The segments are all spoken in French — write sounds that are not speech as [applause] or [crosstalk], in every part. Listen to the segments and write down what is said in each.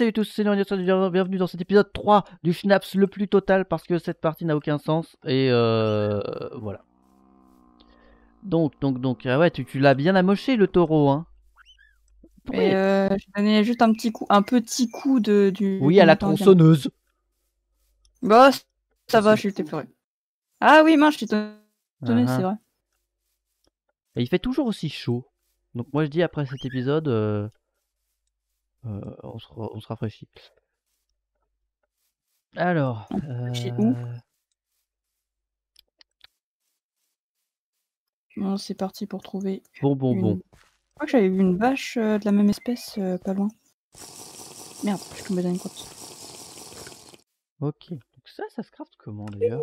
salut tous, c'est Léon bienvenue dans cet épisode 3 du Schnaps le plus total parce que cette partie n'a aucun sens et euh, voilà. Donc, donc, donc, ah ouais, tu, tu l'as bien amoché le taureau, hein. Et euh, je donnais juste un petit coup, un petit coup de du. Oui, à la tronçonneuse. Bah, ça va, je suis pleuré. Ah oui, mince, je suis étonné, Ah. c'est vrai. Et il fait toujours aussi chaud. Donc moi je dis après cet épisode, euh, on, se, ra- on se rafraîchit. Alors, où? euh, Bon, c'est parti pour trouver. bon, bon, une- bon. Je crois que j'avais vu une vache euh, de la même espèce euh, pas loin. Merde, je suis tombé dans une grotte. Ok. Donc ça, ça se craft comment d'ailleurs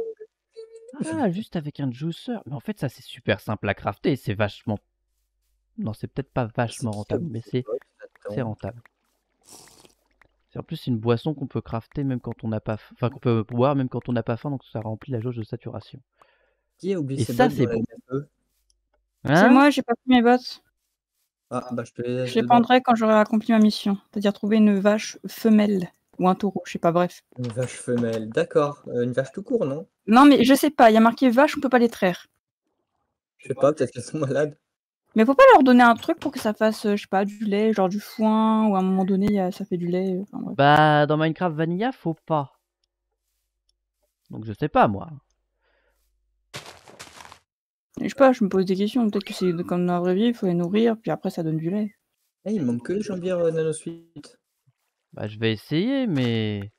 Ah, juste avec un juicer. Mais en fait, ça c'est super simple à crafter. C'est vachement. Non, c'est peut-être pas vachement rentable, mais c'est rentable. C'est en plus c'est une boisson qu'on peut crafter même quand on n'a pas, f- enfin qu'on peut boire même quand on n'a pas faim, donc ça remplit la jauge de saturation. Qui a oublié Et ses ça, c'est bon. GFE c'est Hein? Moi, j'ai pas pris mes bottes. Ah, bah je te les Je les prendrai quand j'aurai accompli ma mission. C'est-à-dire trouver une vache femelle ou un taureau, je sais pas, bref. Une vache femelle, d'accord. Euh, une vache tout court, non? Non, mais je sais pas, il y a marqué vache, on peut pas les traire. Je sais pas, peut-être qu'elles sont malades. Mais faut pas leur donner un truc pour que ça fasse, euh, je sais pas, du lait, genre du foin, ou à un moment donné, ça fait du lait. euh, enfin, bref. Bah dans Minecraft Vanilla faut pas. Donc je sais pas moi. Je sais pas, je me pose des questions. Peut-être que c'est comme dans la vraie vie, il faut les nourrir, puis après ça donne du lait. Eh, il manque que les jambières euh, nanosuite. Bah je vais essayer mais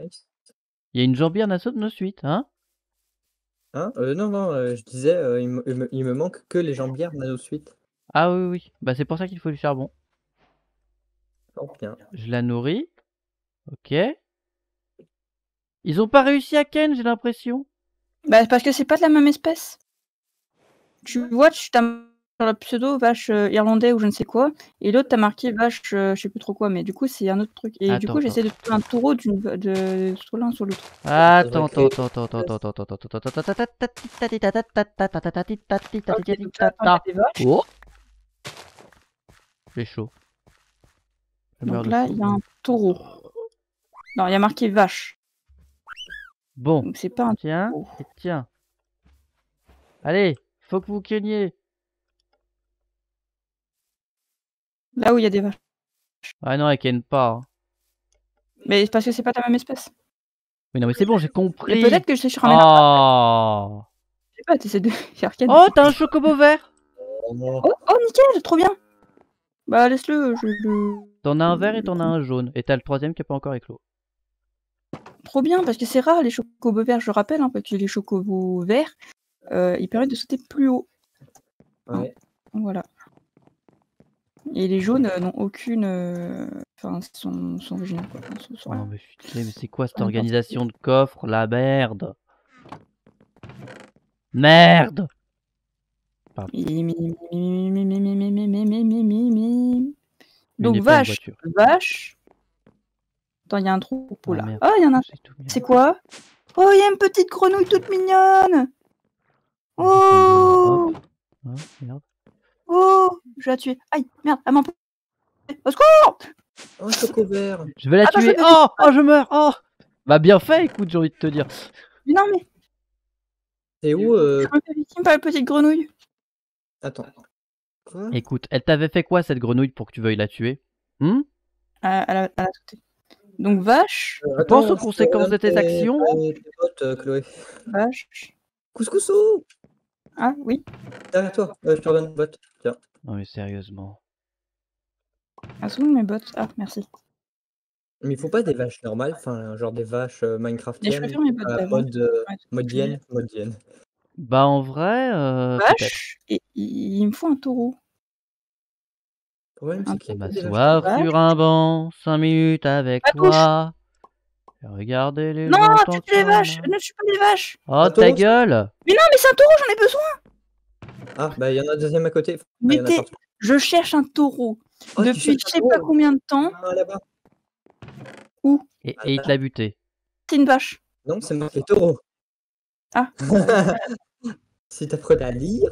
Nice. il y a une jambière nos suites, hein? Hein Euh, non, non, euh, je disais, euh, il, me, il manque que les jambières nanosuite. Ah oui oui. Bah c'est pour ça qu'il faut du charbon. Oh, bien. Je la nourris. Ok. Ils ont pas réussi à Ken, j'ai l'impression. Bah, parce que c'est pas de la même espèce. Tu vois, tu t'as sur le pseudo vache euh, irlandais ou je ne sais quoi, et l'autre t'as marqué vache, euh, je sais plus trop quoi, mais du coup c'est un autre truc. Et du coup j'essaie de trouver un taureau d'une va- de sur l'un sur l'autre. Attends, attends, attends, attends, attends, attends, attends, attends, attends, attends, attends, attends. Oh J'ai chaud. Donc là il y a un taureau. Non, il y a marqué vache. Bon, Donc c'est pas un tiens, tiens. Allez, faut que vous kenniez. Là où il y a des vaches. Ah non, elle ken pas. hein. Mais c'est parce que c'est pas la même espèce. Mais non, mais c'est bon, j'ai Mais compris. peut-être que je sais sur un Oh Je sais pas, t'essaies de [laughs] faire Ken. Oh, t'as un chocobo vert Oh. Oh, oh, nickel, trop bien. Bah laisse-le, je le. T'en as un vert et t'en as un jaune. Et t'as le troisième qui est pas encore éclos. Trop bien, parce que c'est rare les chocobos verts, je rappelle, hein, parce que les chocobos verts, euh, ils permettent de sauter plus haut. Ouais. Voilà. Et les jaunes n'ont aucune. Enfin, sont, sont originaux. Non, mais, c'est quoi cette organisation de coffres La merde Merde donc vache, vache. Attends, il y a un troupeau là. Oh, il y en a. C'est quoi Oh, il y a une petite grenouille toute mignonne. Oh oh, je vais la tuer. Aïe, merde, elle emporté. Au secours Oh. Je vais la Attends, je tuer. vais Oh, oh, je meurs. Oh. Bah bien fait, écoute, j'ai envie de te dire. Mais non, mais C'est où euh... je me fais victime par la petite grenouille. Attends. Quoi? Écoute, elle t'avait fait quoi cette grenouille pour que tu veuilles la tuer? Hmm? Elle, elle a, elle a sauté. Donc vache, Euh, pense aux conséquences de tes tes- actions? tes- tes bottes, euh, Chloé? vache. Couscousou Ah oui. Derrière toi, euh, je te redonne une botte. Tiens. Non mais sérieusement. Ah, sont mes bottes Ah, merci. Mais il faut pas des vaches normales, enfin, genre des vaches euh, Mais je Minecraftiennes, préfère mes bottes d'avant. mode, euh, Ouais, modienne, modienne. Bah en vrai, euh. Vache, et il, me faut un taureau. Le problème, Un c'est qu'il y a des vaches m'asseoir sur un banc, 5 minutes avec Pas touche. toi. Regardez les Non, tu tues les vaches. Ne tue pas les vaches Oh ta gueule Mais non, mais c'est un taureau, j'en ai besoin Ah, bah il y en a un deuxième à côté. Ah, Mais y en a t'es- partout. Je cherche un taureau. Oh, Depuis je sais pas combien de temps, Ah, là-bas. et, et il te l'a buté. c'est une vache. Non, c'est marqué taureau. Ah. [laughs] si t'apprenais à lire,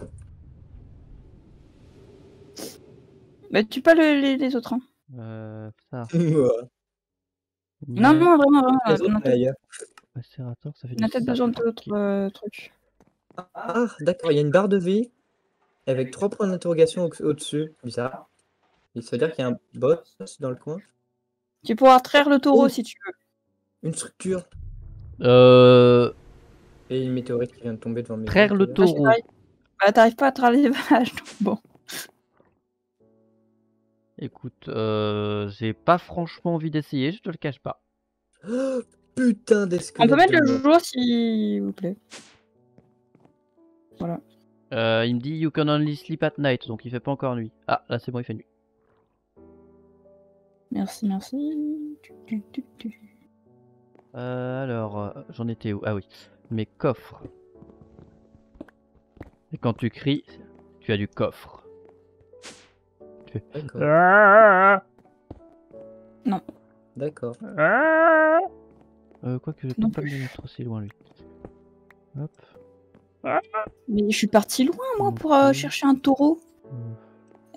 Bah, tue pas le- les, les autres. Hein. Euh, ça. [laughs] Non, Mais- non, vraiment, vraiment. Autres, on a peut- ailleurs. Macérator, ça fait on a du peut-être besoin d'autres Ok. euh, trucs. Ah, d'accord, il y a une barre de vie avec trois points d'interrogation au- au-dessus. Bizarre. Il se veut dire qu'il y a un boss dans le coin. Tu pourras traire le taureau Oh. si tu veux. Une structure. Euh, Et une météorite qui vient de tomber devant mes Traire le d'ailleurs. taureau. Bah, Bah, t'arrives pas à traire les [laughs] vaches, donc bon. Écoute, euh, j'ai pas franchement envie d'essayer, je te le cache pas. Oh, putain On d'esquelette. peut mettre le jour s'il vous plaît. Euh, il me dit you can only sleep at night, donc il fait pas encore nuit. Ah, là c'est bon, il fait nuit. Merci, merci. Euh, alors, euh, j'en étais où? Ah oui, mes coffres. Et quand tu cries, tu as du coffre. D'accord. Ah D'accord. Euh, quoi que je Non peux pas me mettre aussi loin lui. Hop. Mais je suis parti loin, moi, Non pour euh, chercher un taureau. euh,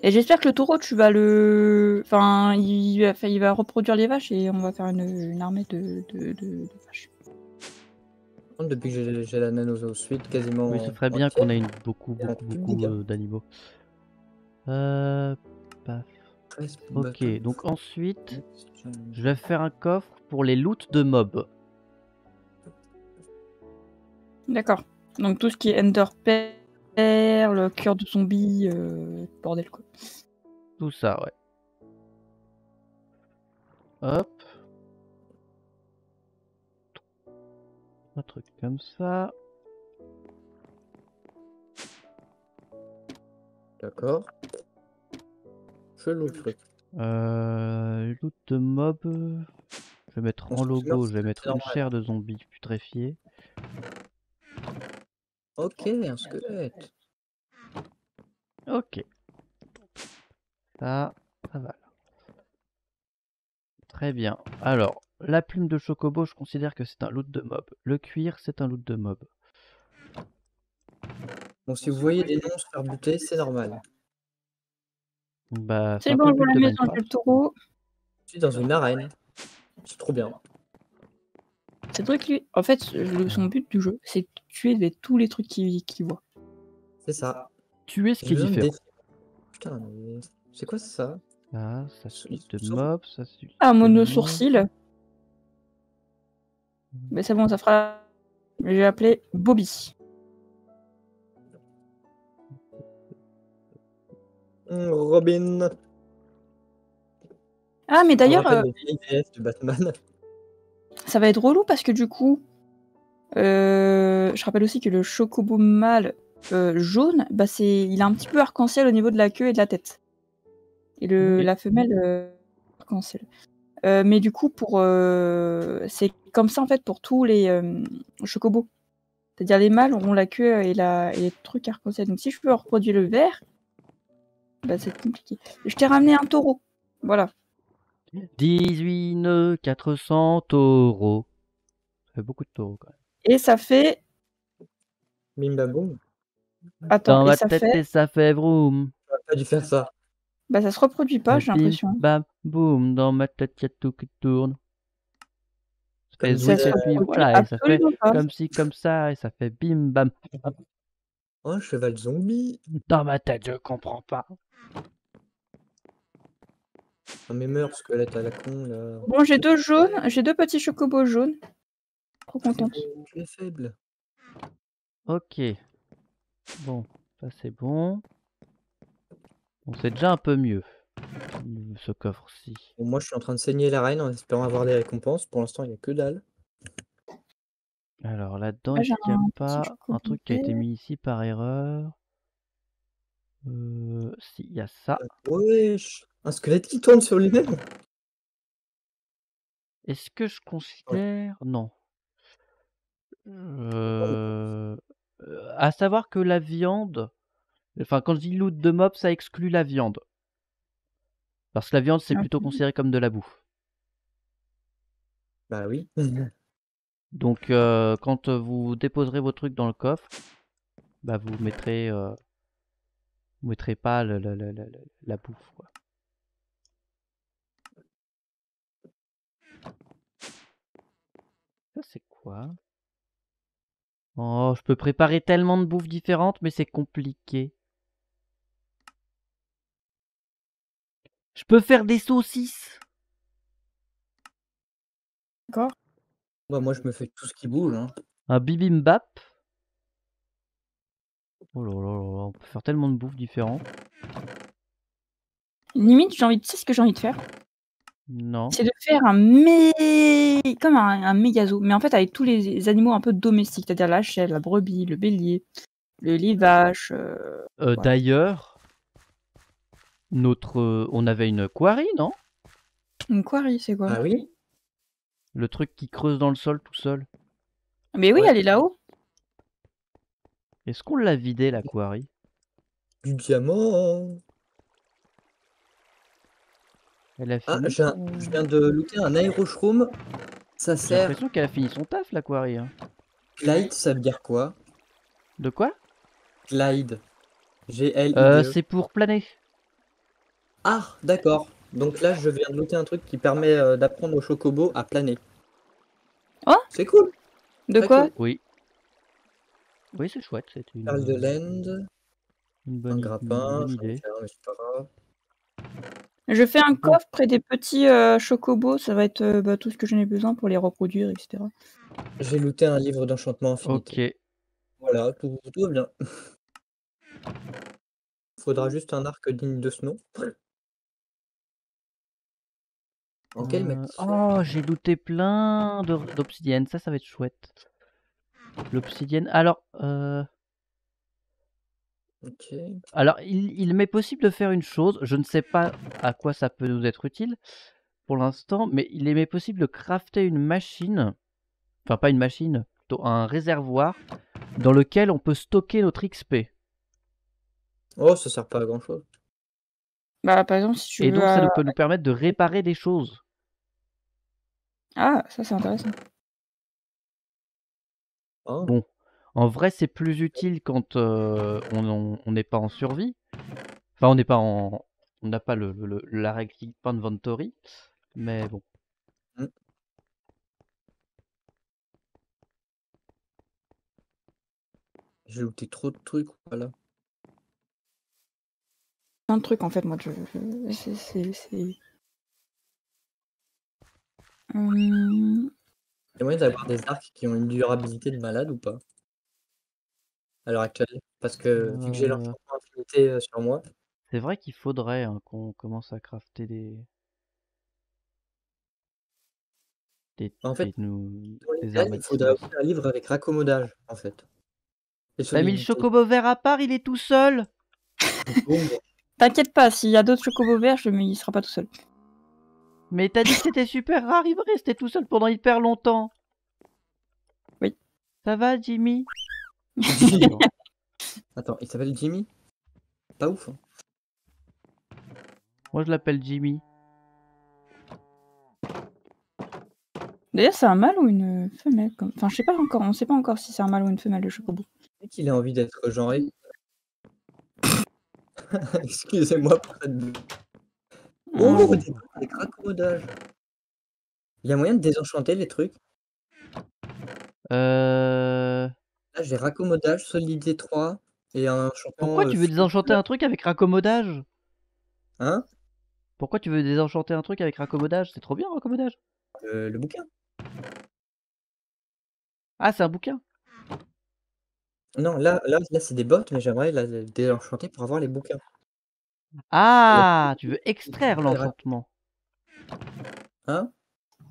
Et j'espère que le taureau, tu vas le. Enfin, il va, il va reproduire les vaches et on va faire une, une armée de, de, de- de vaches. Depuis que j'ai- la nano suite, quasiment. Oui, ce serait bien qu'on ait une, beaucoup, beaucoup, beaucoup euh, d'animaux. Euh, paf. Ok, donc ensuite, je vais faire un coffre pour les loots de mobs. D'accord. Donc tout ce qui est Ender Pearl, cœur de zombie, euh, bordel quoi. Tout ça, ouais. Hop. Un truc comme ça. D'accord. Truc. Euh, loot de mob. Je vais mettre en logo, je vais mettre une chair de zombie putréfié. Ok, un squelette. Ok. Ça, ça va. là. Très bien. Alors, la plume de chocobo, je considère que c'est un loot de mob. Le cuir, c'est un loot de mob. Bon, si vous voyez des noms se faire buter, c'est normal. Bah, C'est bon, je la maison, le taureau. Je suis dans une arène. C'est trop bien. C'est vrai que lui, en fait, son but du jeu, c'est de tuer les- tous les trucs qu'il qu'il voit. C'est ça. Tuer ce qui J'ai est besoin de différent. défi- Putain, c'est quoi ça? Ah, ça c'est Sou- loot de mob, ça Ah, de mon mob. sourcil. Mais c'est bon, ça fera. J'ai appelé Bobby. Robin. Ah, mais d'ailleurs, euh, de Batman. ça va être relou parce que du coup, euh, je rappelle aussi que le chocobo mâle euh, jaune, bah c'est, il a un petit peu arc-en-ciel au niveau de la queue et de la tête. Et le, Oui. la femelle arc-en-ciel. Mais du coup, pour c'est comme ça en fait pour tous les chocobos. C'est-à-dire les mâles ont la queue et, la, et les trucs arc-en-ciel. Donc si je peux reproduire le vert, bah c'est compliqué. Je t'ai ramené un taureau. Voilà. 18 nœuds, 400 taureaux. Ça fait beaucoup de taureaux quand même. Et ça fait. Bim bam boum. Attends, Dans et ma ça tête fait. et ça fait vroom. J'aurais pas dû faire ça. Bah ça se reproduit pas, j'ai Bim, l'impression. Bam, boum, dans ma tête, y a tout qui tourne. Ça fait Ça puis voilà, et ça fait pas. comme ci, comme ça, et ça fait bim, bam. Oh, un cheval zombie. Dans ma tête, je comprends pas. Non mais meurs, squelette à la con là. Bon, j'ai deux jaunes, j'ai deux petits chocobos jaunes. Trop contente. Tu es faible. Ok. Bon, ça c'est bon. Bon, c'est déjà un peu mieux, ce coffre-ci. Bon, moi je suis en train de saigner l'arène en espérant avoir des récompenses. Pour l'instant, il n'y a que dalle. Alors là-dedans, Là, est-ce j'ai qu'il n'y a un petit pas un truc qui a été mis ici par erreur euh, Si, il y a ça. Wesh Un squelette qui tourne sur lui-même Est-ce que je considère... Non. Euh... euh, À savoir que la viande... Enfin, quand je dis loot de mob, ça exclut la viande. Parce que la viande, c'est Ah, plutôt considéré comme de la bouffe. Bah oui. [laughs] Donc euh, quand vous déposerez vos trucs dans le coffre, bah vous mettrez, euh, vous mettrez pas la bouffe. Quoi. Ça c'est quoi? Oh, je peux préparer tellement de bouffes différentes, mais c'est compliqué. Je peux faire des saucisses. D'accord. Bah, moi, je me fais tout ce qui bouge. Hein. Un bibimbap. Oh là là là on peut faire tellement de bouffes différentes. Limite, j'ai envie de... Tu sais ce que j'ai envie de faire? Non. C'est de faire un mé... comme un, un méga zoo, mais en fait avec tous les animaux un peu domestiques, c'est-à-dire la chèvre, la brebis, le bélier, le lit vache. euh, Euh, Voilà. D'ailleurs, notre, on avait une quarry, non? Une quarry, c'est quoi? Ah oui Le truc qui creuse dans le sol tout seul. Mais oui, Ouais. elle est là-haut. Est-ce qu'on l'a vidé la quarry? Du diamant Elle a Ah, fini. j'ai un- son- je viens de looter un aéroshroom. Ça J'ai sert. l'impression qu'elle a fini son taf la quarry. hein. Glide, ça veut dire quoi? De quoi? Glide. G-L-I-D-E. Euh, C'est pour planer. Ah, d'accord. Donc là, je viens de looter un truc qui permet euh, d'apprendre au chocobo à planer. Oh C'est cool. De Très quoi cool. Oui. Oui, c'est chouette. C'est une, Perle de laine, une un bonne, une grappin. bonne j'en ai idée. fait un, mais c'est pas grave. Je fais un coffre près des petits euh, chocobos, ça va être euh, bah, tout ce que j'en ai besoin pour les reproduire, etc. J'ai looté un livre d'enchantement infinité. Ok. Voilà, tout, tout va bien. [laughs] Faudra juste un arc digne de ce nom. En Euh, Oh, j'ai looté plein d'obsidienne. Ça, ça va être chouette. L'obsidienne. Alors, euh, Ok. alors il, il m'est possible de faire une chose. Je ne sais pas à quoi ça peut nous être utile pour l'instant, mais il m'est possible de crafter une machine. Enfin, pas une machine, plutôt un réservoir dans lequel on peut stocker notre XP. Oh, ça sert pas à grand chose. Bah, par exemple, si tu Et veux. donc, ça nous peut nous permettre de réparer des choses. Ah, ça c'est intéressant. Oh. Bon, en vrai, c'est plus utile quand euh, on n'est pas en survie. Enfin, on n'est pas en. On n'a pas le, le, la règle inventory. Mais bon. J'ai looté trop de trucs, voilà. Plein de trucs en fait, moi. Je... je- C'est. Hum, Il y a moyen d'avoir des arcs qui ont une durabilité de malade ou pas? À l'heure actuelle. Parce que vu que j'ai Euh. l'enchantement infinité euh, sur moi, C'est vrai qu'il faudrait hein, qu'on commence à crafter des. Des, En fait, des, armes il faudrait aussi un livre avec raccommodage, en fait. T'as mis le chocobo vert à part, il est tout seul? T'inquiète pas, s'il y a d'autres chocobos verts, je... il sera pas tout seul. Mais t'as dit que c'était super rare, il va rester tout seul pendant hyper longtemps. Oui. Ça va, Jimmy? [laughs] Attends, il s'appelle Jimmy? Pas ouf. hein. Moi, je l'appelle Jimmy. D'ailleurs, c'est un mâle ou une femelle comme... Enfin, je sais pas encore. On sait pas encore si c'est un mâle ou une femelle le chocobo. Et qu'il a envie d'être genré. [laughs] Excusez-moi pour cette. Oh, des raccommodage. Il y a moyen de désenchanter les trucs. Euh... Là, j'ai raccommodage, solidité 3 et un enchantement. Pourquoi euh, tu veux désenchanter un truc avec raccommodage? Hein? Pourquoi tu veux désenchanter un truc avec raccommodage? C'est trop bien, raccommodage. Euh, Le bouquin Ah, c'est un bouquin. Non, là, là, là c'est des bots, mais j'aimerais la désenchanter pour avoir les bouquins. Ah, tu veux extraire l'enchantement. Hein?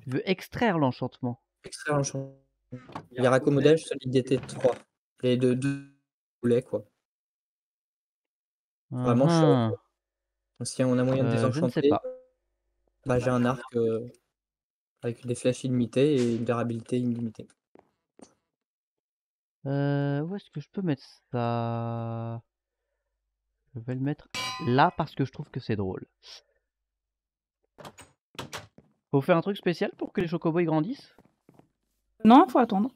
Tu veux extraire l'enchantement. Extraire l'enchantement. Il y a raccommodage, solidité 3. Les deux, deux boulets, quoi. Vraiment Mhm. quoi. Donc, si on a moyen de Euh, je ne sais désenchanter, pas. bah, j'ai un arc euh, avec des flèches illimitées et une durabilité illimitée. Euh, où est-ce que je peux mettre ça? Je vais le mettre là parce que je trouve que c'est drôle. Faut faire un truc spécial pour que les chocobos ils grandissent? Non, faut attendre.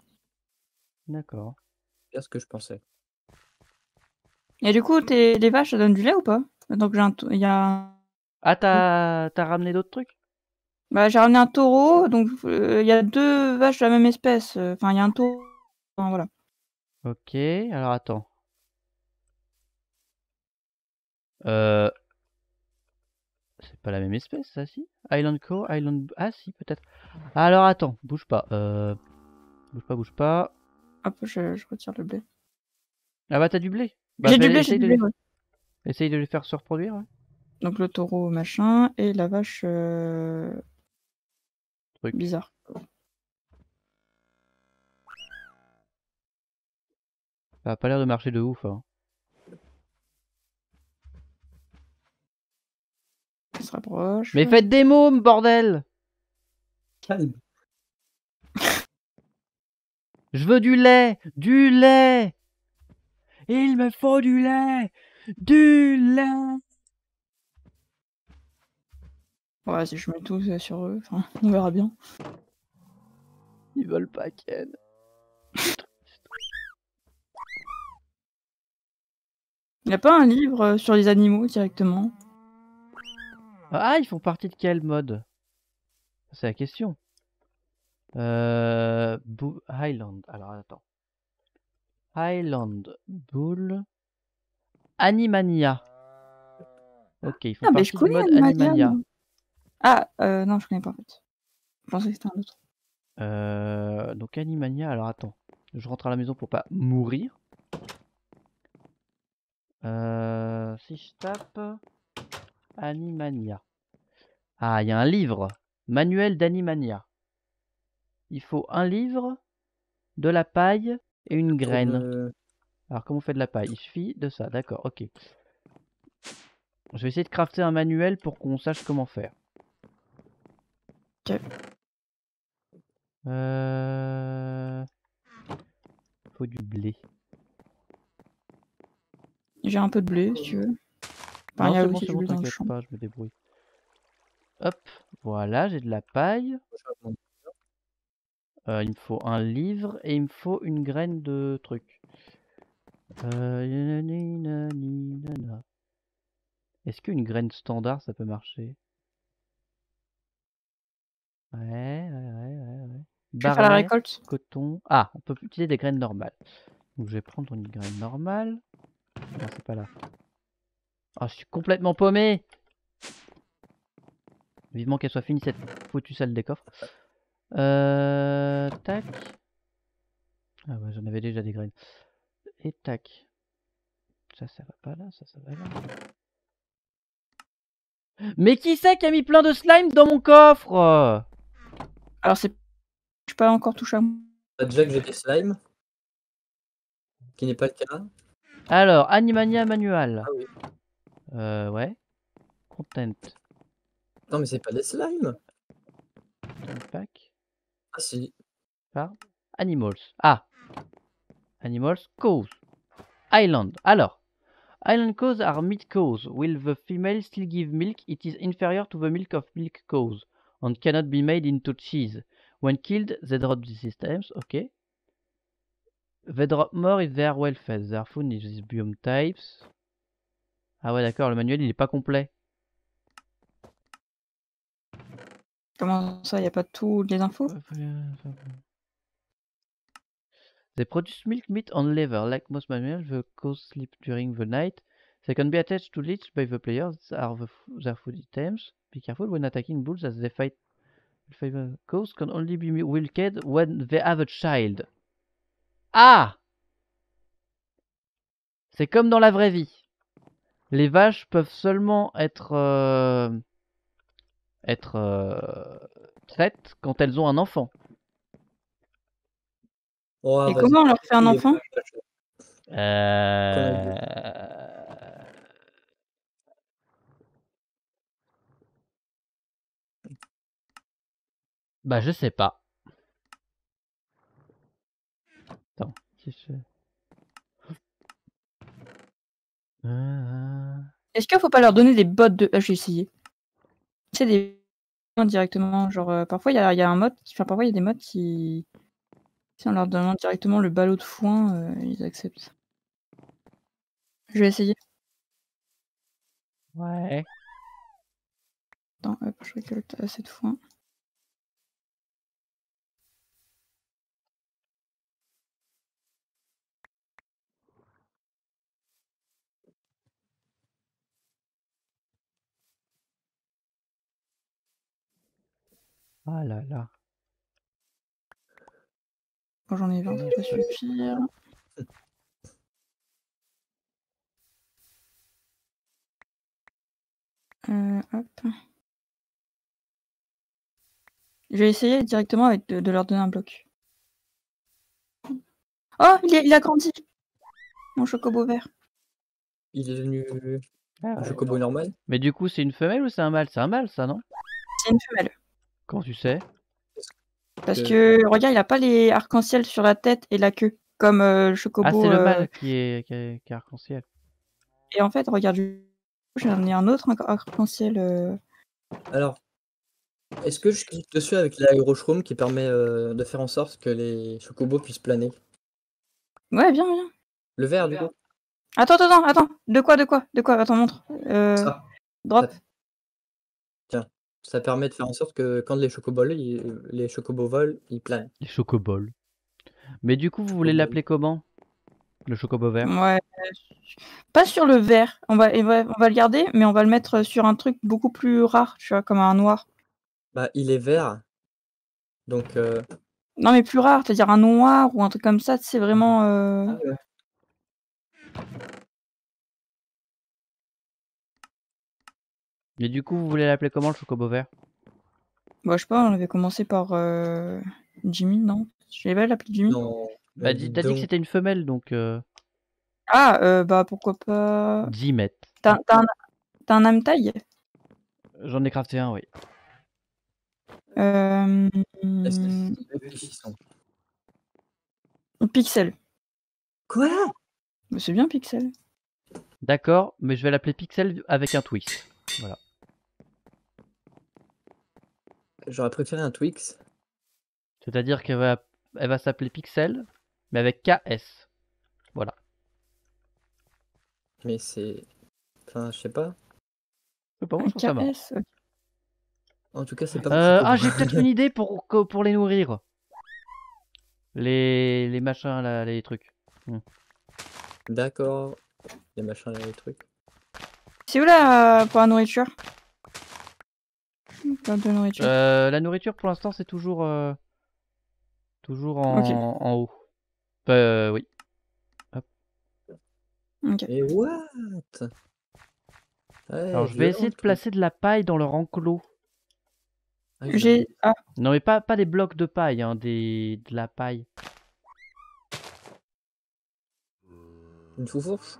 D'accord. C'est bien ce que je pensais. Et du coup, tes... les vaches, ça donne du lait ou pas? Donc, j'ai un... t- il y a. Ah, t'as t'as ramené d'autres trucs? Bah, j'ai ramené un taureau, donc il y a deux vaches de la même espèce. Enfin, il y a un taureau. Enfin, voilà. Ok, alors attends. Euh... C'est pas la même espèce, ça, si? Island Co, Island... Ah, si, peut-être. Alors, attends, bouge pas. Euh... Bouge pas, bouge pas. Hop, je, je retire le blé. Ah bah, t'as du blé bah, J'ai du blé, j'ai du blé, ouais. Essaye de les faire se reproduire, ouais. Donc le taureau, machin, et la vache euh, Truc. bizarre. Ça a pas l'air de marcher de ouf, hein. Se rapproche. Mais faites des mômes, bordel Calme. [laughs] Je veux du lait Du lait Il me faut du lait Du lait Ouais, si je mets tout sur eux, enfin, on verra bien. Ils veulent pas Ken. Il n'y a pas un livre euh, sur les animaux directement? Ah, ils font partie de quel mode? C'est la question. Euh... Highland. Alors, attends. Highland Bull. Animania. Ok, ils font Ah, mais partie je du mode Animania. Animania. Ah, euh, non, je connais pas en fait. Je pensais que c'était un autre. Euh, donc Animania, alors attends. Je rentre à la maison pour pas mourir. Euh, si je tape Animania. Ah, il y a un livre. Manuel d'Animania. Il faut un livre, de la paille et une graine. Euh, Alors comment on fait de la paille? Il suffit de ça, d'accord, ok. Je vais essayer de crafter un manuel pour qu'on sache comment faire. Ok. Euh... Faut du blé. J'ai un peu de blé, si tu veux. Enfin, Non, il y a c'est bon, aussi c'est du bon, blé dans le champ. pas, je me débrouille. Hop, voilà, j'ai de la paille. Euh, il me faut un livre et il me faut une graine de truc. Euh. Est-ce qu'une graine standard ça peut marcher? Ouais, ouais, ouais, ouais, ouais. La récolte? coton. Ah, on peut utiliser des graines normales. Donc je vais prendre une graine normale. Non, c'est pas là. Oh, je suis complètement paumé Vivement qu'elle soit finie cette foutue salle des coffres. Euh, tac. Ah ouais, j'en avais déjà des graines. Et tac. Ça, ça va pas là, ça, ça va là. Mais qui c'est qui a mis plein de slime dans mon coffre? Alors, c'est. Je suis pas encore touché à moi. T'as déjà que j'ai des slimes qui n'est pas le cas. Alors, Animania Manual. Ah oui. Euh, ouais. Content. Non, mais c'est pas des slimes. Pack. Ah si. Animals. Ah. Animals cause. Island. Alors. Island cows are meat cows. Will the female still give milk? It is inferior to the milk of milk cows and cannot be made into cheese. When killed, they drop the systems. Okay. They drop more if they are well fed. Found in these biome types. Ah ouais, d'accord, le manuel il est pas complet. Comment ça, il n'y a pas toutes les infos? They produce milk, meat, and liver. Like most mammals, the cows sleep during the night. They can be attached to leech by the players. These are the f- their food items. Be careful when attacking bulls as they fight. The cows can only be milked when they have a child. Ah C'est comme dans la vraie vie. Les vaches peuvent seulement être euh, être euh, traites quand elles ont un enfant. Oh, Et comment on leur fait un enfant? Euh... Bah je sais pas. Attends, si je fais- Euh, Est-ce qu'il faut pas leur donner des bottes de. Ah, j'ai essayé. C'est des directement. Genre, euh, parfois, il y a, il y a un mode. Qui... Enfin, parfois, il y a des modes qui. Si on leur demande directement le ballot de foin, euh, ils acceptent. Je vais essayer. Ouais. Attends, hop, je récolte assez de foin. Ah là là. J'en ai 20, ça suffire. Euh, hop. Je vais essayer directement avec de, de leur donner un bloc. Oh, il, est- il a grandi Mon chocobo vert. Il est devenu Ah un ouais. chocobo normal. Mais du coup, c'est une femelle ou c'est un mâle? C'est un mâle, ça, non? C'est une femelle. Comment tu sais Parce Euh. que, regarde, il a pas les arcs-en-ciel sur la tête et la queue, comme euh, le chocobo. Ah, c'est le euh, mâle qui est, qui est, qui est arc-en-ciel. Et en fait, regarde, j'en ai un autre arc-en-ciel. euh, Alors, est-ce que je clique dessus avec l'aéroshroom qui permet euh, de faire en sorte que les chocobos puissent planer? Ouais, bien, bien. Le vert, du coup Attends, attends, attends, attends. De quoi, de quoi, de quoi? Attends, montre. Euh, Ça. drop. Ça permet de faire en sorte que quand les chocobos, ils- les chocobos volent, ils planent. Les chocobols. Mais du coup, vous voulez Chocobol. l'appeler comment Le chocobo vert? Ouais. Pas sur le vert. On va, on le garder, mais on va le mettre sur un truc beaucoup plus rare, tu vois, comme un noir. Bah, il est vert. Donc, euh, Non, mais plus rare, c'est-à-dire un noir ou un truc comme ça, c'est vraiment. euh, Et du coup, vous voulez l'appeler comment le chocobo vert? Bah, je sais pas, on avait commencé par euh, Jimmy, non? Je l'avais l'appelé Jimmy non. Bah, dis- t'as dit que c'était une femelle, donc euh, Ah, euh, bah pourquoi pas. Jimette. T'as t'as un, t'as un âme taille? J'en ai crafté un, oui. euh, est-ce que c'est réfléchissant Pixel. Quoi? Bah, c'est bien Pixel. D'accord, mais je vais l'appeler Pixel avec un twist. Voilà. J'aurais préféré un Twix. C'est-à-dire qu'elle va, elle va s'appeler Pixel, mais avec KS. Voilà. Mais c'est. Enfin, je sais pas. Je sais pas, moi, je ça. KS, ok. En tout cas, c'est pas. Euh, ah, j'ai peut-être une [laughs] idée pour, pour les nourrir. Les, les machins, là, les trucs. D'accord. Les machins, les trucs. C'est où là pour la nourriture? De nourriture. Euh, la nourriture, pour l'instant, c'est toujours, euh, toujours en, en haut. Euh, oui. Et what? Ouais, Alors, je vais essayer de placer de la paille dans leur enclos. Ah, J'ai. Ah, Non, mais pas, pas des blocs de paille, hein, des, de la paille. Une foufourche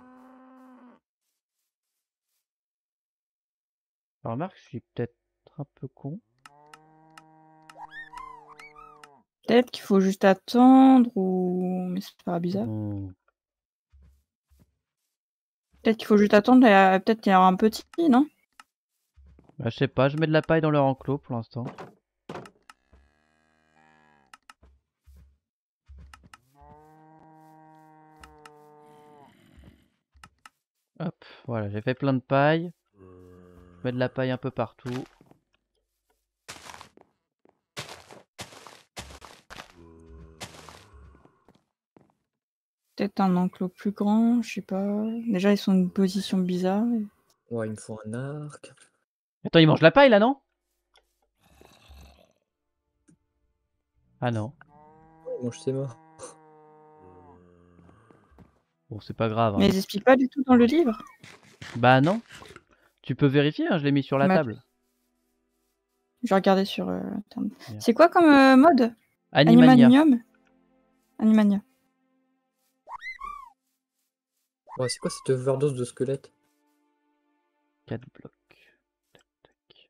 Alors, remarque, je suis peut-être un peu con. peut-être qu'il faut juste attendre ou. Mais c'est pas bizarre. Peut-être qu'il faut juste attendre et euh, peut-être qu'il y aura un petit, non? Bah, je sais pas, je mets de la paille dans leur enclos pour l'instant. Hop, voilà, j'ai fait plein de paille. Je mets de la paille un peu partout. Peut-être un enclos plus grand, je sais pas. Déjà, ils sont dans une position bizarre. Ouais, il me faut un arc. Attends, ils mangent la paille là, non? Ah non. Ouais, mange ses morts. Bon, c'est pas grave. hein. Mais ils expliquent pas du tout dans le livre. Bah non. Tu peux vérifier, hein, je l'ai mis sur la table. Je vais regarder sur euh. C'est quoi comme euh, mode? Animania. Animanium? Animania. Ouais, c'est quoi cette overdose de squelette 4 blocs. Tac, tac.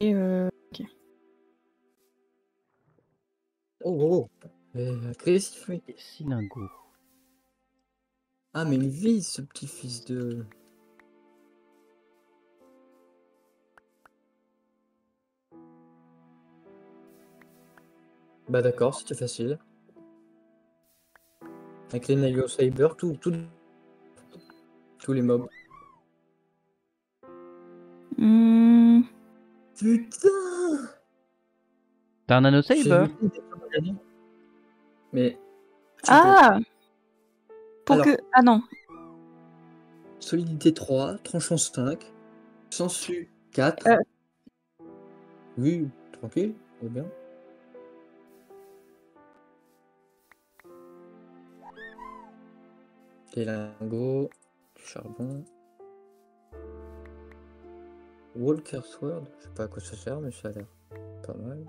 Et euh, Oh, oh, oh. Euh. Ah, mais il vise ce petit fils de. Bah d'accord, c'était facile. Avec les Nayo Saber, tout, tout, tous les mobs. hmm, Putain T'as un nano saber. Mais. Ah Pour Alors- que. Ah non. solidité 3, tranchant 5, sensu 4. Euh. Oui, tranquille, tout va bien. Des lingots, du charbon. Walker Sword, je sais pas à quoi ça sert, mais ça a l'air pas mal.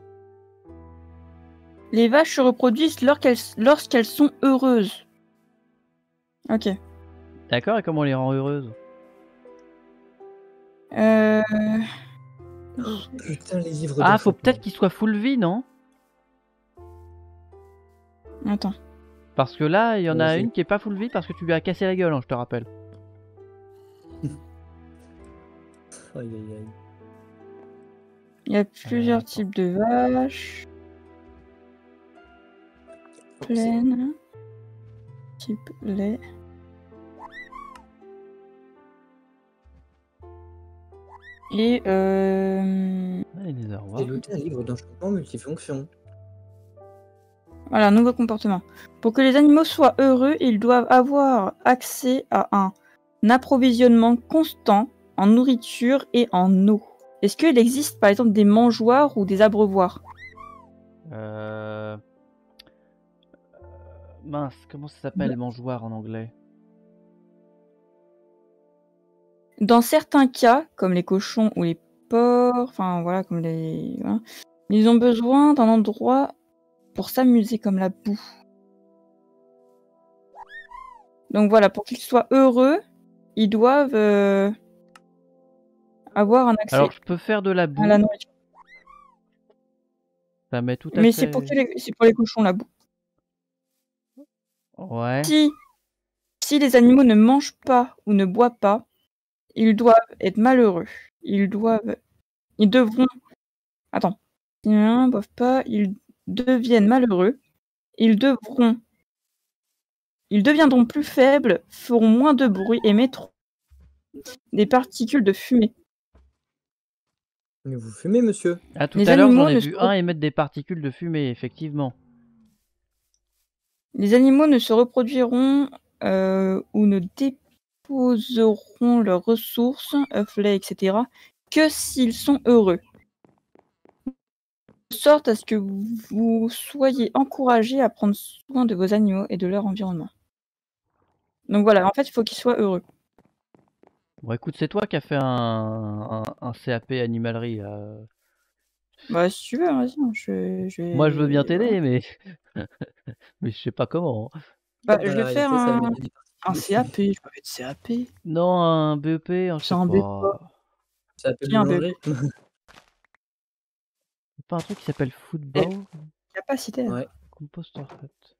Les vaches se reproduisent lorsqu'elles lorsqu'elles sont heureuses. Ok. D'accord, et comment on les rend heureuses? Euh... Putain, les livres Ah, de faut peut-être qu'ils soient full vie, non? Attends. Parce que là, il y en a une qui est pas full vie parce que tu lui as cassé la gueule, hein, je te rappelle. [laughs] Aïe aïe aïe. Il y a plusieurs attends. types de vaches. Pleine. Type lait. Et euh... Allez, les au revoir. J'ai looté un livre d'enchantement multifonction. Voilà, nouveau comportement. Pour que les animaux soient heureux, ils doivent avoir accès à un approvisionnement constant en nourriture et en eau. Est-ce qu'il existe par exemple des mangeoires ou des abreuvoirs? Euh... Mince, comment ça s'appelle les mangeoires en anglais? Dans certains cas, comme les cochons ou les porcs, enfin voilà, comme les. voilà, ils ont besoin d'un endroit pour s'amuser comme la boue. Donc voilà, pour qu'ils soient heureux, ils doivent euh, avoir un accès Alors, je peux faire de la boue. à la nourriture. Ça met tout à Mais fait. c'est pour, les- c'est pour les cochons la boue. Ouais. Si, si les animaux ne mangent pas ou ne boivent pas, ils doivent être malheureux. Ils doivent. Ils devront. Attends. S'ils ne boivent pas, ils deviennent malheureux. Ils devront. Ils deviendront plus faibles, feront moins de bruit, émettront des particules de fumée. Mais vous fumez, monsieur Ah, tout Les à l'heure, j'en animaux ai ne vu un émettre des particules de fumée, effectivement. Les animaux ne se reproduiront euh, ou ne déposeront leurs ressources, œufs, lait, etc., que s'ils sont heureux. De sorte à ce que vous soyez encouragés à prendre soin de vos animaux et de leur environnement. Donc voilà, en fait, il faut qu'ils soient heureux. Bon, écoute, c'est toi qui as fait un, un, un CAP animalerie. là. Bah, si tu veux, vas-y, hein, je, je vais... Moi, je veux bien t'aider, mais... [laughs] mais je sais pas comment. hein. Bah, Dans je la vais faire un, un CAP, je peux être CAP. Non, un BEP, un, je sais C'est un pas. BEP. Tiens, manger. C'est pas un truc qui s'appelle football Capacité. Ouais. Composter hut.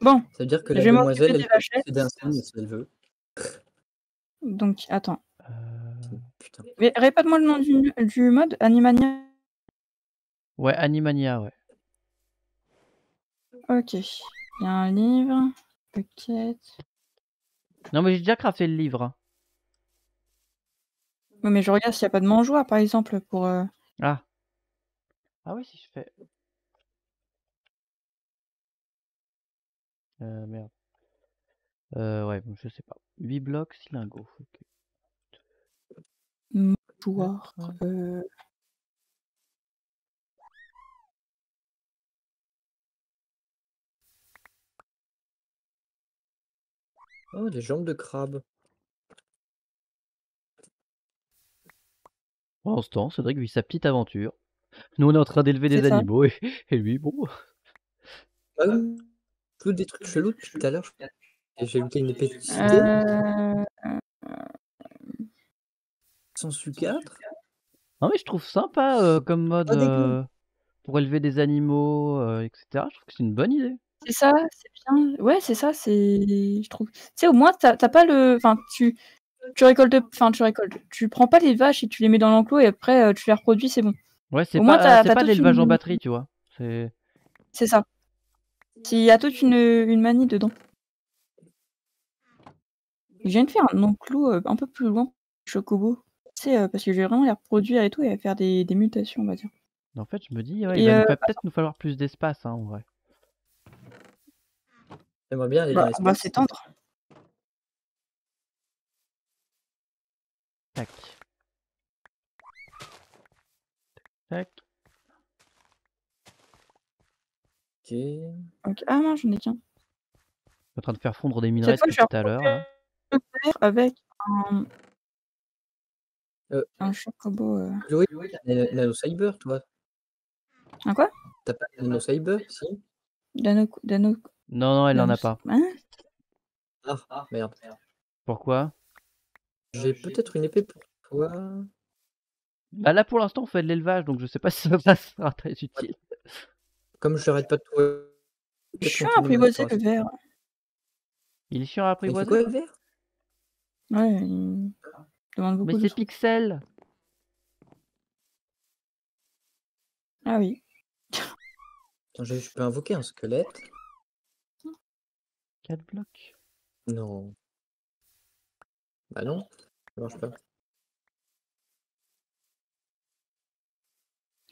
Bon, Ça veut dire que Je la demoiselle, elle peut si elle veut. donc attends. Euh, Putain. Mais répète-moi le nom du, du mode Animania. Ouais, Animania, ouais. Ok. Il y a un livre. Bucket. Non, mais j'ai déjà crafté le livre. hein. Mais je regarde s'il n'y a pas de mangeoire, par exemple, pour. euh, Ah. Ah oui, si je fais... Euh, merde. Euh, ouais, bon, je sais pas. 8 blocs, 6 lingots. ok. mangeoire. Ouais. euh, Oh, des jambes de crabe. Ce temps, Cédric vit sa petite aventure. Nous, on est en train d'élever des ça. animaux et, et lui, bon. Ah oui. Loot des trucs chelous depuis tout à l'heure. j'ai looté une épée de cité, euh, sans su 4. Non, mais je trouve sympa euh, comme mode euh, pour élever des animaux, euh, etc. Je trouve que c'est une bonne idée. C'est ça, c'est bien. Ouais, c'est ça, c'est. Je trouve. Tu sais, au moins, t'as t'as pas le. Enfin, tu. Tu récoltes. Enfin, tu récoltes. Tu prends pas les vaches et tu les mets dans l'enclos et après, euh, tu les reproduis, c'est bon. Ouais, c'est Au moins, pas, t'as- c'est t'as pas de toute l'élevage en une- batterie, tu vois. C'est C'est ça. Il y a toute une, une manie dedans. Je viens de faire un enclos euh, un peu plus loin, chocobo. Tu sais, euh, parce que je vais vraiment les reproduire et tout et faire des, des mutations, on va dire. En fait, je me dis, ouais, il Et, va nous euh, fa- peut-être nous falloir plus d'espace, hein, en vrai. J'aimerais bien aller Bah, dans on va l'espace. s'étendre. Tac. Tac. Ok. Ok. Ah non, j'en ai qu'un. en train de faire fondre des minerais depuis tout à l'heure. là. Avec un, Euh. un chocobo. euh. Chloé, t'as Nano Cyber, toi Un quoi? T'as pas Nano Cyber, si? Dano. Dano. Non, non, elle n'en a pas. Hein? Ah, merde. Pourquoi? J'ai peut-être une épée pour toi. Bah là pour l'instant on fait de l'élevage donc je sais pas si ça [laughs] sera très utile. Comme je n'arrête pas de trouver. Je suis ma le vert. Il est chiant à apprivoiser. quoi le vert Ouais, il demande beaucoup Mais c'est pixel. Ah oui. Attends, je je peux invoquer un squelette? 4 blocs. Non. Bah non, ça marche pas.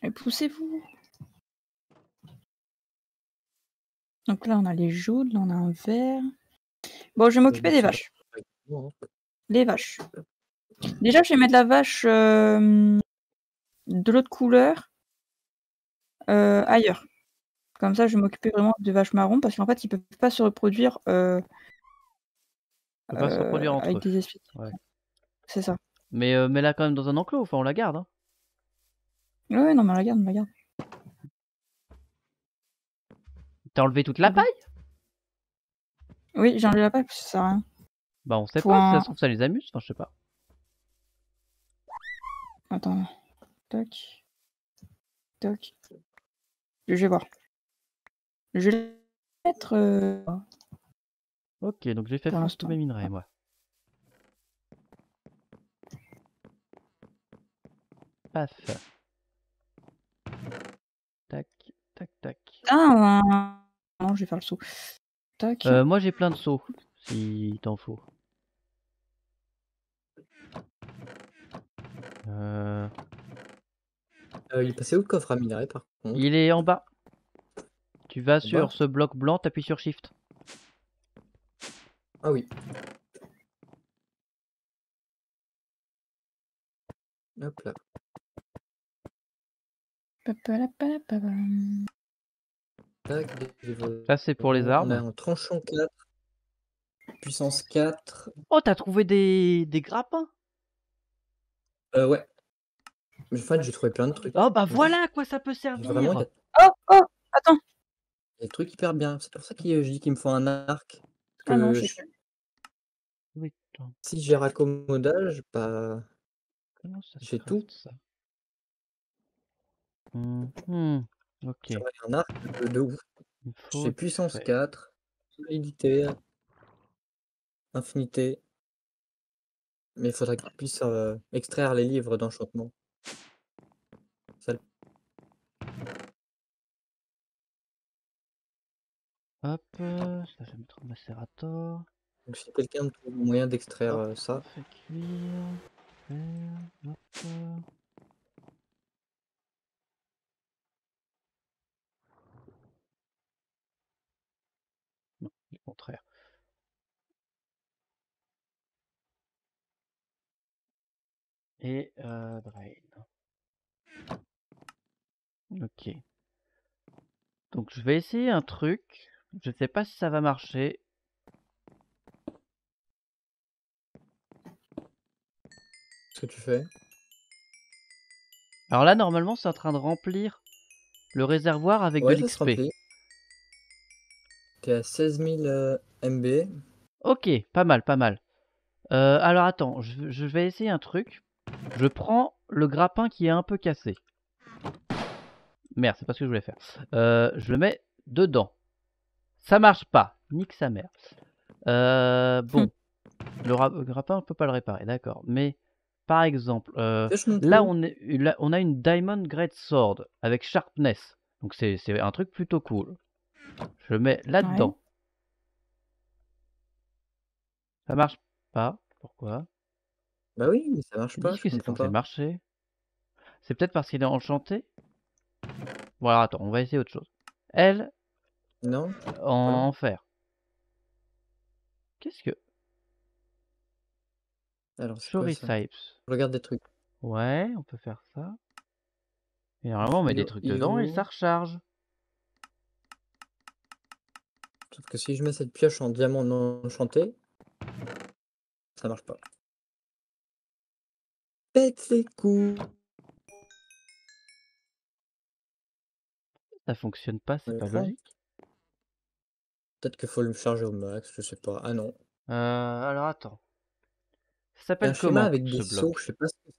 Et poussez-vous. Donc là, on a les jaunes, là, on a un vert. Bon, je vais m'occuper des vaches. Non, Les vaches. Déjà, je vais mettre la vache euh, de l'autre couleur euh, ailleurs. Comme ça, je vais m'occuper vraiment des vaches marron parce qu'en fait, ils peuvent pas se reproduire euh, Faut pas se euh, reproduire entre avec eux. des espèces. Ouais. C'est ça. Mais euh, mets-la quand même dans un enclos, enfin on la garde. Hein. Ouais, ouais, non, mais regarde, regarde. T'as enlevé toute la paille? Oui, j'ai enlevé la paille parce que ça sert à rien. Bah on sait pas, si ça un- se trouve ça les amuse, enfin je sais pas. Attends. Toc. Toc. Je vais voir. Je vais mettre. euh, Ok, donc j'ai fait tous mes minerais moi. Paf. Tac, tac, tac. Ah, non, je vais faire le saut. Tac. Euh, moi j'ai plein de seaux, si t'en faut. Euh, Euh, il est passé où le coffre à minerai par contre? Il est en bas. Tu vas En sur bas? ce bloc blanc, t'appuies sur Shift. Ah oui. Hop là. Ça c'est pour les On a arbres. un tranchon 4. Puissance 4. Oh, t'as trouvé des, des grappins Euh, ouais. Mais en fait, j'ai trouvé plein de trucs. Oh bah voilà à quoi ça peut servir Vraiment, il y a Oh, oh, attends. des trucs hyper bien. C'est pour ça que je dis qu'il me faut un arc. Ah non, je. Oui, attends, si j'ai raccommodage, bah. comment ça se J'ai tout. ça? Mhm, Ok, j'aurais un arc de, de ouf. il faut J'ai puissance faire- 4, solidité, infinité. Mais il faudrait qu'il puisse euh, extraire les livres d'enchantement. Ça, Hop, euh, ça je vais mettre en macérator. Donc si quelqu'un trouve un moyen d'extraire Hop, euh, ça, fait cuire. faire, hop, euh. Non, le contraire. Et euh, drain. Ok. Donc je vais essayer un truc. Je sais pas si ça va marcher. ce que tu fais? Alors là, normalement, c'est en train de remplir le réservoir avec Ouais, de l'XP. T'es à 16 000 euh, MB. Ok, pas mal, pas mal. Euh, alors attends, je, je vais essayer un truc. Je prends le grappin qui est un peu cassé. Merde, c'est pas ce que je voulais faire. Euh, je le mets dedans. Ça marche pas. Nique sa mère. Euh, bon. [laughs] le, ra- le grappin, on peut pas le réparer, d'accord. Mais, par exemple, euh, là, on, est, là, on a une Diamond Great Sword avec Sharpness. Donc c'est c'est un truc plutôt cool. Je le mets là-dedans. Ça marche pas. Pourquoi? Bah oui, mais ça marche pas, que c'est censé marcher. C'est peut-être parce qu'il est enchanté Bon alors attends, on va essayer autre chose. Elle, Non en, Voilà. en fer. Qu'est-ce que... Alors, ça? Recipes. Je regarde des trucs. Ouais, on peut faire ça. Et normalement, on met des Yo- trucs dedans et ça recharge. Sauf que si je mets cette pioche en diamant non enchanté, ça marche pas. Pète les coups. Ça fonctionne pas, c'est Ouais, pas logique. Peut-être qu'il faut le charger au max, je sais pas. Ah non. Euh, alors attends. Ça s'appelle comment avec ce des bloc? sauts, je sais pas ce que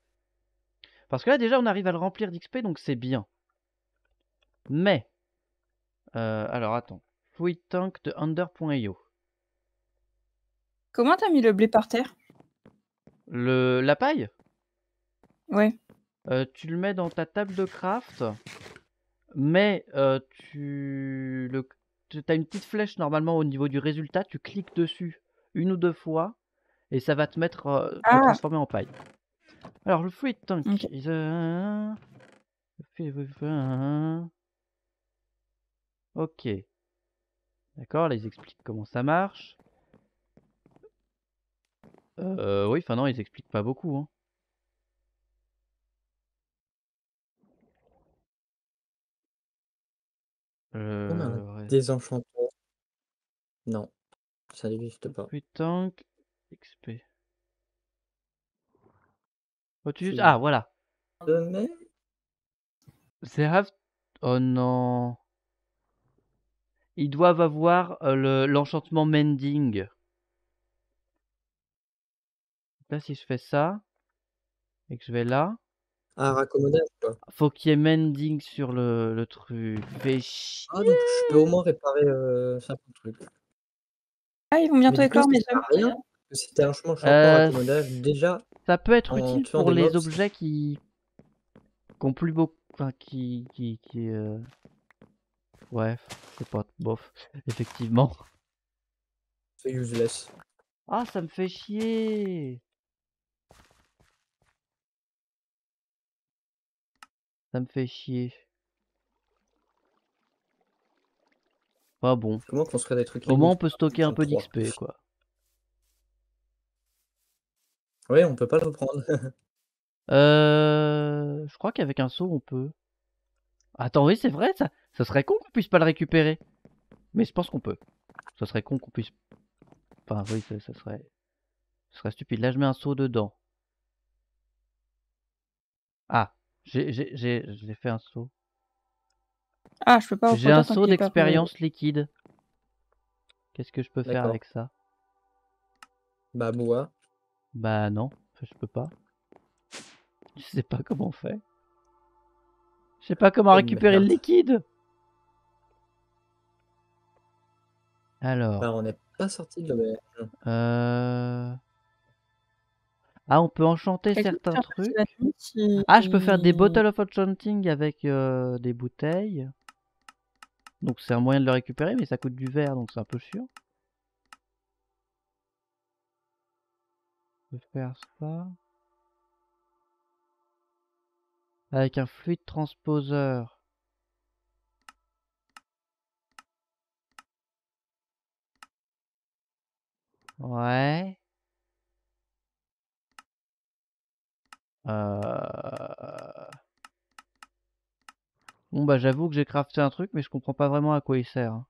Parce que là déjà on arrive à le remplir d'XP donc c'est bien. Mais euh, alors attends. Fluid tank de under.io. Comment t'as mis le blé par terre? Le la paille, Ouais. euh, tu le mets dans ta table de craft, mais euh, tu le as une petite flèche normalement au niveau du résultat, tu cliques dessus une ou deux fois et ça va te mettre euh, te Ah. transformer en paille. Alors le fluid tank, is a- Ok. D'accord, là ils expliquent comment ça marche. Euh, oui, enfin non, ils expliquent pas beaucoup. Hein. Un Euh, ouais. désenchanteur. Non, ça n'existe pas. Tank, XP. Oh, tu... Ah, voilà. Mais They have... Oh non. Ils doivent avoir euh, le- l'enchantement mending. Là, si je fais ça, et que je vais là, Ah, raccommodage quoi. faut qu'il y ait mending sur le, le truc. Fais chier. Ah, donc je peux au moins réparer euh, certains trucs. Ah, ils vont bientôt éclore, ça mais un chemin Euh, raccommodage, déjà, Ça peut être utile pour les mobs, objets qui... qui ont plus beaucoup... Enfin, qui... qui, qui euh, Ouais, c'est pas... Bof. Effectivement. c'est useless. Ah, ça me fait chier. Ça me fait chier. Pas bon. Comment construire des trucs Au moins, on peut stocker un peu 33. d'XP, quoi. Oui, on peut pas le reprendre. [laughs] Euh... Je crois qu'avec un saut, on peut. Attends, oui, c'est vrai, ça. Ça serait con qu'on puisse pas le récupérer. Mais je pense qu'on peut. Ça serait con qu'on puisse... Enfin, oui, ça, ça serait... Ce serait stupide. Là, je mets un saut dedans. Ah, j'ai j'ai- j'ai- j'ai fait un saut. Ah, je peux pas J'ai un saut d'expérience liquide. Qu'est-ce que je peux faire avec ça? Bah, bois. Bah non, enfin, je peux pas. Je sais pas comment on fait. Je sais pas comment Oh, récupérer le liquide. Alors, Bah, on n'est pas sorti de l'auberge. euh... ah, on peut enchanter certains trucs. Ah, je peux faire des bottles of enchanting avec euh, des bouteilles. Donc c'est un moyen de le récupérer, mais ça coûte du verre, donc c'est un peu chiant. Je peux faire ça. Avec un fluide transposeur. Ouais. Euh... Bon bah j'avoue que j'ai crafté un truc, mais je comprends pas vraiment à quoi il sert. hein.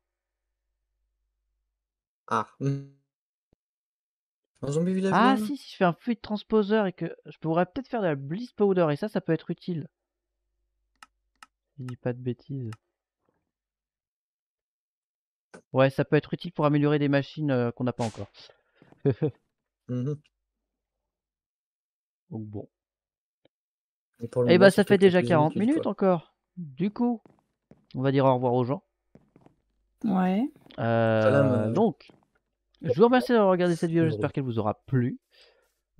Ah. Un zombie village Ah si, si je fais un fluide transposeur et que je pourrais peut-être faire de la bliss powder et ça, ça peut être utile. Je dis pas de bêtises. Ouais, ça peut être utile pour améliorer des machines euh, qu'on n'a pas encore. [laughs] Mhm. Donc bon. Et pour le Et moment, bah ça fait déjà plus 40 inutile, minutes quoi. encore. Du coup, on va dire au revoir aux gens. Ouais. Euh, Salam, euh. donc, je vous remercie d'avoir regardé cette vidéo, j'espère qu'elle vous aura plu.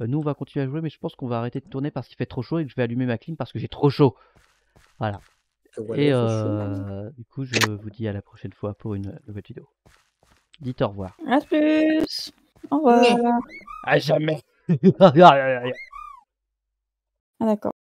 Euh, nous, on va continuer à jouer, mais je pense qu'on va arrêter de tourner parce qu'il fait trop chaud et que je vais allumer ma clim parce que j'ai trop chaud. Voilà. Et euh, du coup, je vous dis à la prochaine fois pour une nouvelle vidéo. Dites au revoir. À plus. Au revoir. [laughs] À jamais Ah, d'accord.